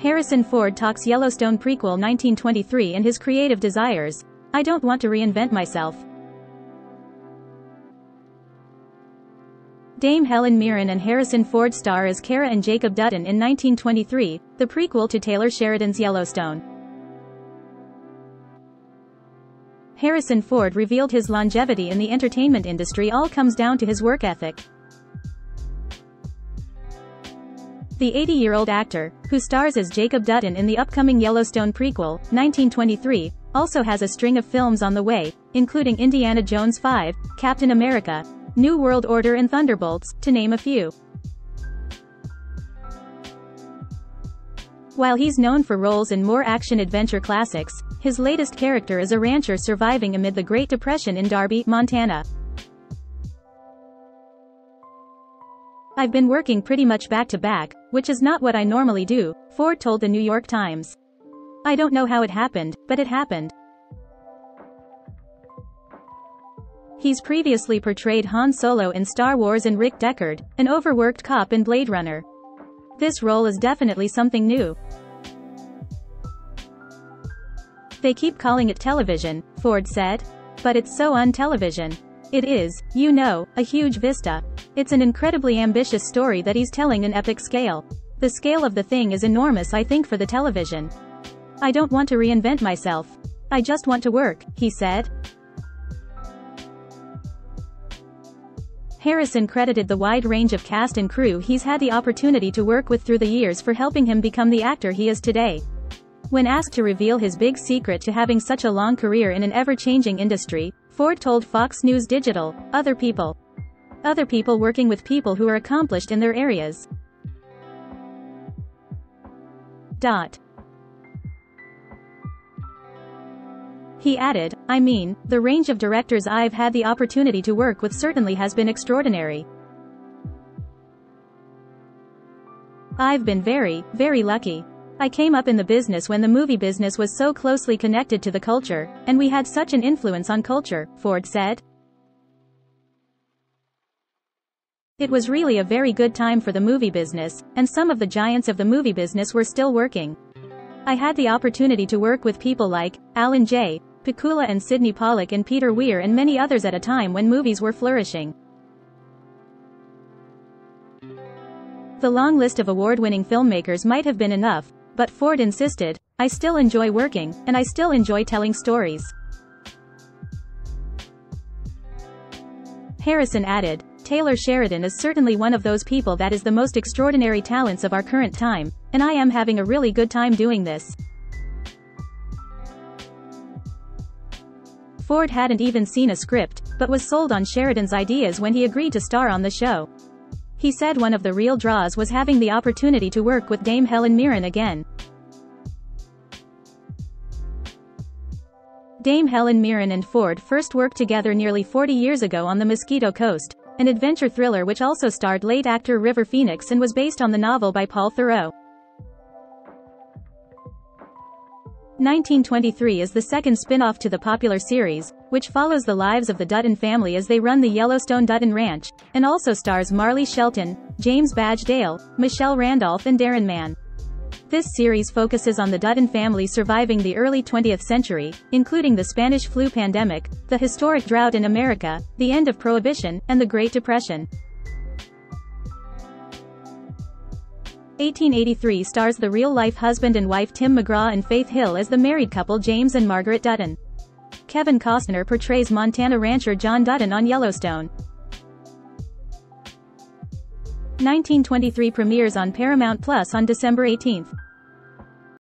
Harrison Ford talks Yellowstone prequel 1923 and his creative desires. I don't want to reinvent myself. Dame Helen Mirren and Harrison Ford star as Cara and Jacob Dutton in 1923, the prequel to Taylor Sheridan's Yellowstone. Harrison Ford revealed his longevity in the entertainment industry all comes down to his work ethic. The 80-year-old actor, who stars as Jacob Dutton in the upcoming Yellowstone prequel, 1923, also has a string of films on the way, including Indiana Jones 5, Captain America, New World Order and Thunderbolts, to name a few. While he's known for roles in more action-adventure classics, his latest character is a rancher surviving amid the Great Depression in Darby, Montana. I've been working pretty much back to back, which is not what I normally do, Ford told the New York Times. I don't know how it happened, but it happened. He's previously portrayed Han Solo in Star Wars and Rick Deckard, an overworked cop in Blade Runner. This role is definitely something new. They keep calling it television, Ford said. But it's so untelevision. It is, you know, a huge vista. It's an incredibly ambitious story that he's telling an epic scale. The scale of the thing is enormous I think for the television. I don't want to reinvent myself. I just want to work, he said. Harrison credited the wide range of cast and crew he's had the opportunity to work with through the years for helping him become the actor he is today. When asked to reveal his big secret to having such a long career in an ever-changing industry, Ford told Fox News Digital, other people. Other people working with people who are accomplished in their areas. Dot. He added, I mean, the range of directors I've had the opportunity to work with certainly has been extraordinary. I've been very, very lucky. I came up in the business when the movie business was so closely connected to the culture, and we had such an influence on culture, Ford said. It was really a very good time for the movie business, and some of the giants of the movie business were still working. I had the opportunity to work with people like Alan J., Pakula and Sydney Pollack and Peter Weir and many others at a time when movies were flourishing. The long list of award-winning filmmakers might have been enough, but Ford insisted, I still enjoy working, and I still enjoy telling stories. Harrison added, Taylor Sheridan is certainly one of those people that is the most extraordinary talents of our current time, and I am having a really good time doing this. Ford hadn't even seen a script, but was sold on Sheridan's ideas when he agreed to star on the show. He said one of the real draws was having the opportunity to work with Dame Helen Mirren again. Dame Helen Mirren and Ford first worked together nearly 40 years ago on the Mosquito Coast, an adventure thriller which also starred late actor River Phoenix and was based on the novel by Paul Theroux. 1923 is the second spin-off to the popular series, which follows the lives of the Dutton family as they run the Yellowstone Dutton Ranch, and also stars Marley Shelton, James Badge Dale, Michelle Randolph and Darren Mann. This series focuses on the Dutton family surviving the early 20th century, including the Spanish flu pandemic, the historic drought in America, the end of Prohibition, and the Great Depression. 1883 stars the real-life husband and wife Tim McGraw and Faith Hill as the married couple James and Margaret Dutton. Kevin Costner portrays Montana rancher John Dutton on Yellowstone. 1923 premieres on Paramount Plus on December 18.